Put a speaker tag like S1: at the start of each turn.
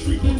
S1: Street.